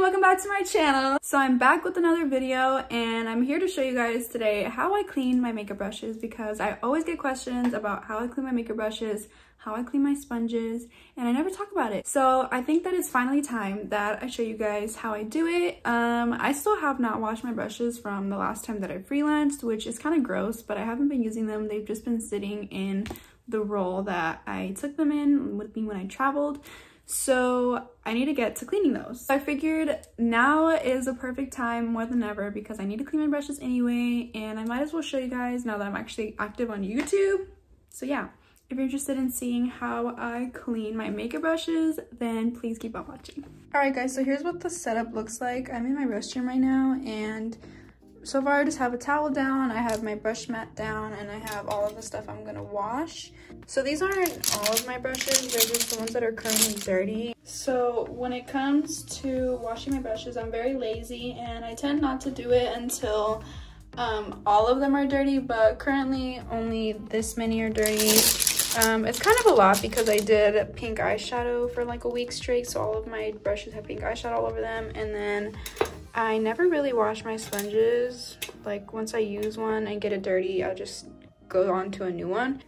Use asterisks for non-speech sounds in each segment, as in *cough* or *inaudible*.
welcome back to my channel. So I'm back with another video and I'm here to show you guys today how I clean my makeup brushes because I always get questions about how I clean my makeup brushes, how I clean my sponges, and I never talk about it. So I think that it's finally time that I show you guys how I do it. Um, I still have not washed my brushes from the last time that I freelanced, which is kind of gross, but I haven't been using them. They've just been sitting in the roll that I took them in with me when I traveled. So I need to get to cleaning those. I figured now is a perfect time more than ever because I need to clean my brushes anyway and I might as well show you guys now that I'm actually active on YouTube. So yeah, if you're interested in seeing how I clean my makeup brushes, then please keep on watching. All right guys, so here's what the setup looks like. I'm in my restroom right now and so far I just have a towel down, I have my brush mat down, and I have all of the stuff I'm gonna wash. So these aren't all of my brushes, they're just the ones that are currently dirty. So when it comes to washing my brushes, I'm very lazy and I tend not to do it until um, all of them are dirty, but currently only this many are dirty. Um, it's kind of a lot because I did pink eyeshadow for like a week straight, so all of my brushes have pink eyeshadow all over them, and then I never really wash my sponges. Like once I use one and get it dirty, I'll just go on to a new one.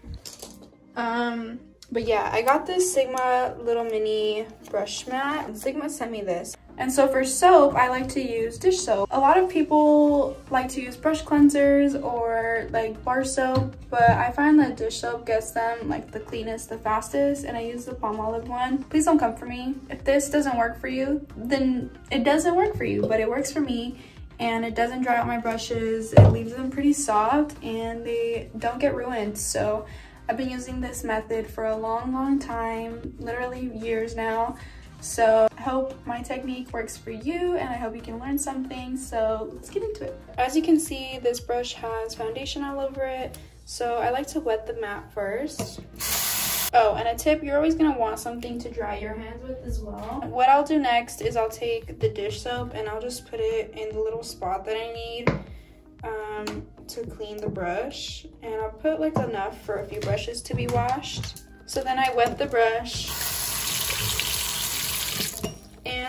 Um, but yeah, I got this Sigma little mini brush mat. And Sigma sent me this. And so for soap, I like to use dish soap. A lot of people like to use brush cleansers or like bar soap, but I find that dish soap gets them like the cleanest, the fastest, and I use the Palmolive one. Please don't come for me. If this doesn't work for you, then it doesn't work for you, but it works for me and it doesn't dry out my brushes. It leaves them pretty soft and they don't get ruined. So I've been using this method for a long, long time, literally years now. So I hope my technique works for you and I hope you can learn something. So let's get into it. As you can see, this brush has foundation all over it. So I like to wet the mat first. Oh, and a tip, you're always gonna want something to dry your hands with as well. What I'll do next is I'll take the dish soap and I'll just put it in the little spot that I need um, to clean the brush. And I'll put like enough for a few brushes to be washed. So then I wet the brush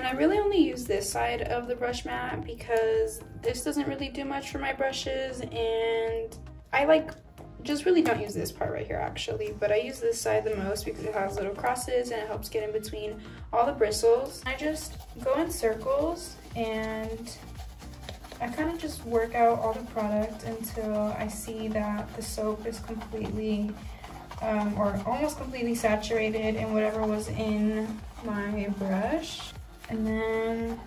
and I really only use this side of the brush mat because this doesn't really do much for my brushes and I like just really don't use this part right here actually but I use this side the most because it has little crosses and it helps get in between all the bristles. I just go in circles and I kind of just work out all the product until I see that the soap is completely um, or almost completely saturated in whatever was in my brush. And then,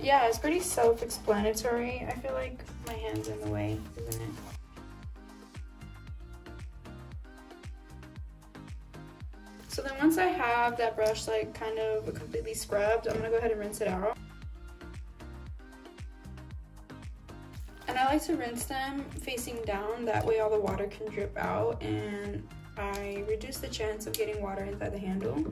yeah, it's pretty self-explanatory. I feel like my hand's in the way, isn't it? So then once I have that brush like kind of completely scrubbed, I'm gonna go ahead and rinse it out. And I like to rinse them facing down, that way all the water can drip out and I reduce the chance of getting water inside the handle.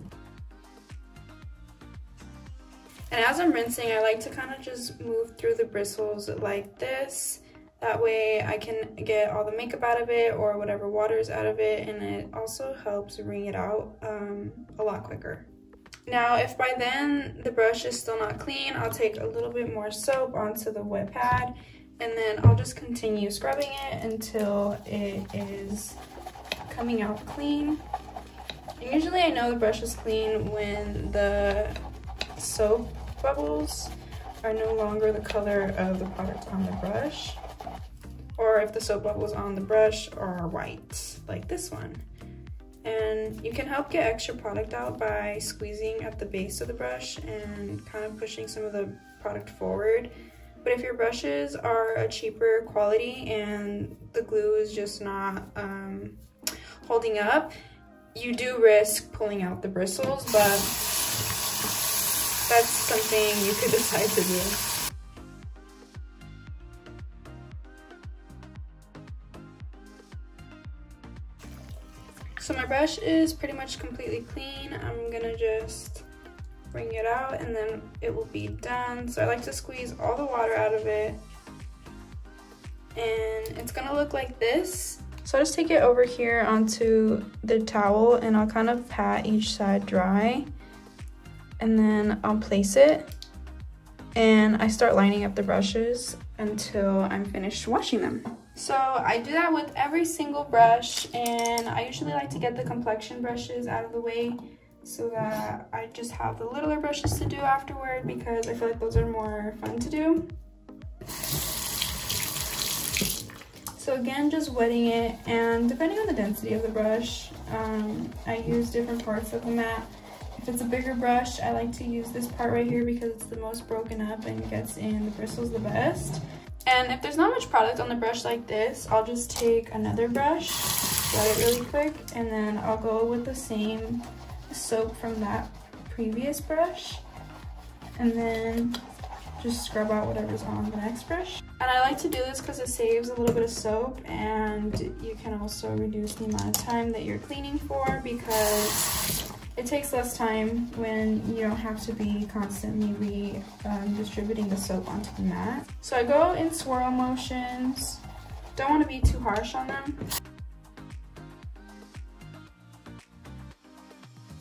And as I'm rinsing, I like to kind of just move through the bristles like this. That way I can get all the makeup out of it or whatever water's out of it and it also helps wring it out um, a lot quicker. Now, if by then the brush is still not clean, I'll take a little bit more soap onto the wet pad and then I'll just continue scrubbing it until it is coming out clean. And usually I know the brush is clean when the soap bubbles are no longer the color of the product on the brush or if the soap bubbles on the brush are white like this one. And you can help get extra product out by squeezing at the base of the brush and kind of pushing some of the product forward. But if your brushes are a cheaper quality and the glue is just not um, holding up you do risk pulling out the bristles but that's something you could *laughs* decide to do. So my brush is pretty much completely clean. I'm gonna just bring it out and then it will be done. So I like to squeeze all the water out of it. And it's gonna look like this. So I just take it over here onto the towel and I'll kind of pat each side dry and then I'll place it and I start lining up the brushes until I'm finished washing them. So I do that with every single brush and I usually like to get the complexion brushes out of the way so that I just have the littler brushes to do afterward because I feel like those are more fun to do. So again, just wetting it and depending on the density of the brush, um, I use different parts of the mat. It's a bigger brush, I like to use this part right here because it's the most broken up and gets in the bristles the best. And if there's not much product on the brush like this, I'll just take another brush, wet it really quick, and then I'll go with the same soap from that previous brush. And then just scrub out whatever's on the next brush. And I like to do this because it saves a little bit of soap and you can also reduce the amount of time that you're cleaning for because it takes less time when you don't have to be constantly redistributing um, the soap onto the mat. So I go in swirl motions. Don't want to be too harsh on them.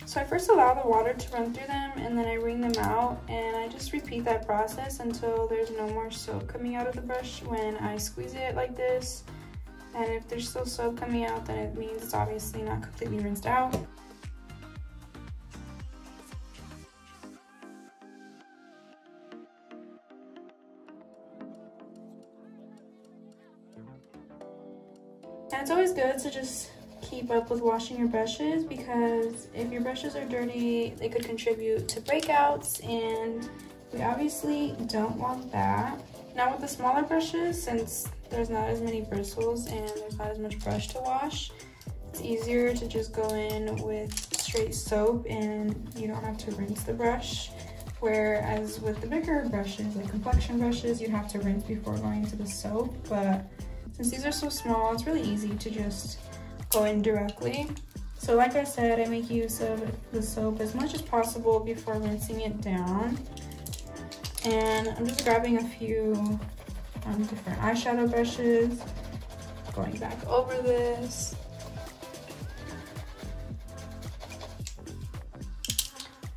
So I first allow the water to run through them and then I wring them out and I just repeat that process until there's no more soap coming out of the brush when I squeeze it like this. And if there's still soap coming out, then it means it's obviously not completely rinsed out. Good to just keep up with washing your brushes because if your brushes are dirty, they could contribute to breakouts and we obviously don't want that. Now with the smaller brushes, since there's not as many bristles and there's not as much brush to wash, it's easier to just go in with straight soap and you don't have to rinse the brush. Whereas with the bigger brushes, like complexion brushes, you'd have to rinse before going into the soap. But since these are so small, it's really easy to just go in directly. So like I said, I make use of the soap as much as possible before rinsing it down. And I'm just grabbing a few um, different eyeshadow brushes, going back over this.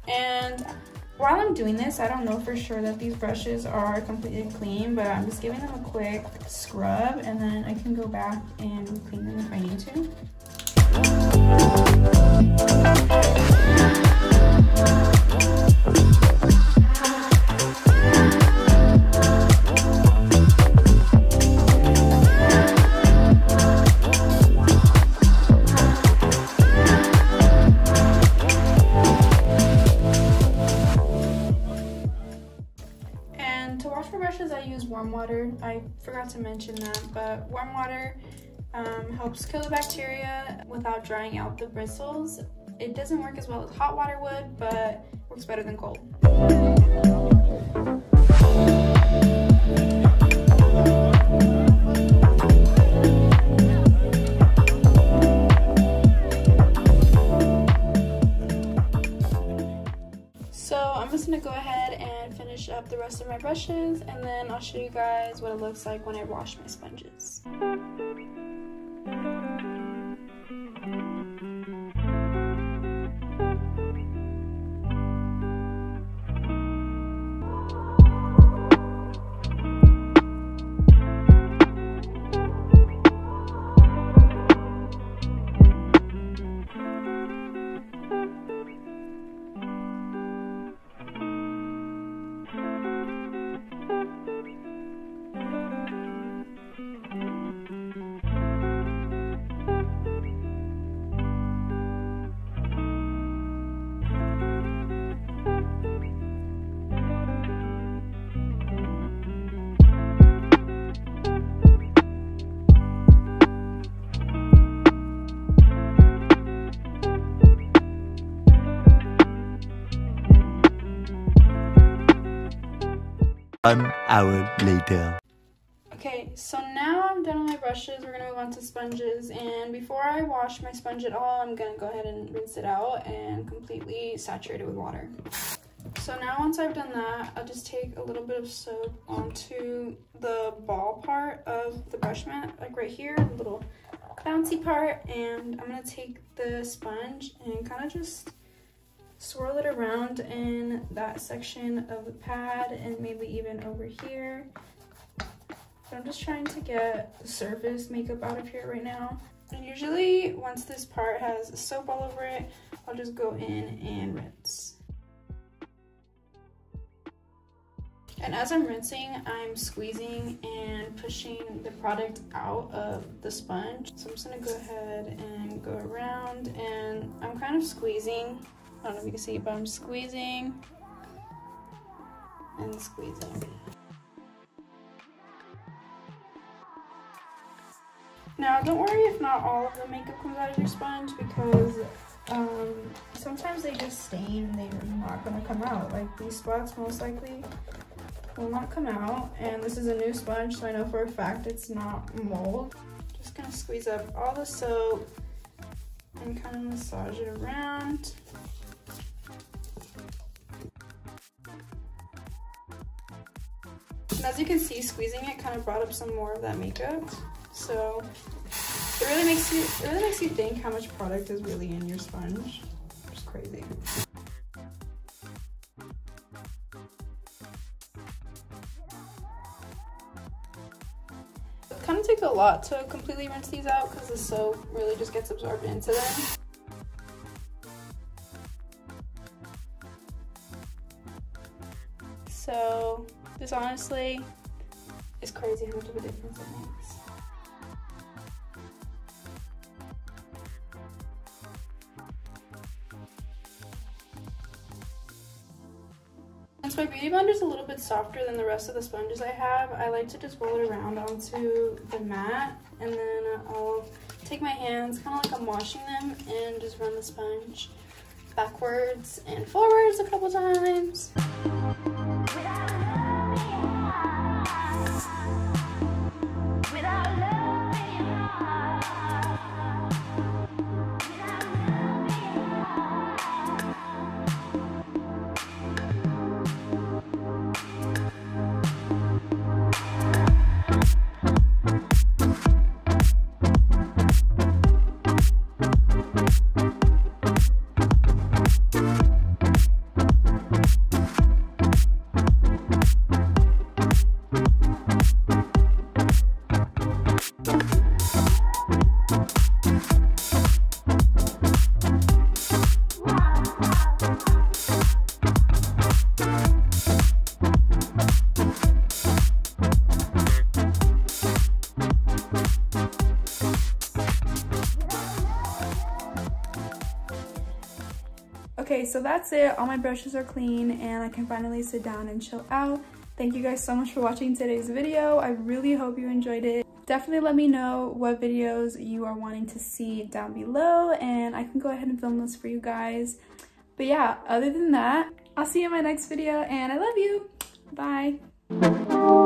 And while I'm doing this, I don't know for sure that these brushes are completely clean, but I'm just giving them a quick scrub and then I can go back and clean them if I need to. I use warm water. I forgot to mention that, but warm water um, helps kill the bacteria without drying out the bristles. It doesn't work as well as hot water would, but works better than cold. So I'm just gonna go ahead and finish up the rest of my brushes and then I'll show you guys what it looks like when I wash my sponges. One hour later. Okay, so now I'm done with my brushes. We're gonna move on to sponges. And before I wash my sponge at all, I'm gonna go ahead and rinse it out and completely saturate it with water. So now once I've done that, I'll just take a little bit of soap onto the ball part of the brush mat, like right here, the little bouncy part. And I'm gonna take the sponge and kind of just swirl it around in that section of the pad and maybe even over here. But I'm just trying to get the surface makeup out of here right now. And usually once this part has soap all over it, I'll just go in and rinse. And as I'm rinsing, I'm squeezing and pushing the product out of the sponge. So I'm just gonna go ahead and go around and I'm kind of squeezing. I don't know if you can see, but I'm squeezing and squeezing. Now, don't worry if not all of the makeup comes out of your sponge because um, sometimes they just stain and they're not gonna come out. Like these spots most likely will not come out. And this is a new sponge, so I know for a fact it's not mold. Just gonna squeeze up all the soap and kind of massage it around. And as you can see, squeezing it kind of brought up some more of that makeup. So it really makes you it really makes you think how much product is really in your sponge. It's crazy. It kind of takes a lot to completely rinse these out because the soap really just gets absorbed into them. So this honestly is crazy how much of a difference it makes. Since my beauty blender is a little bit softer than the rest of the sponges I have, I like to just roll it around onto the mat and then I'll take my hands, kind of like I'm washing them, and just run the sponge backwards and forwards a couple times. That's it. All my brushes are clean and I can finally sit down and chill out. Thank you guys so much for watching today's video. I really hope you enjoyed it. Definitely let me know what videos you are wanting to see down below and I can go ahead and film those for you guys. But yeah, other than that, I'll see you in my next video and I love you. Bye.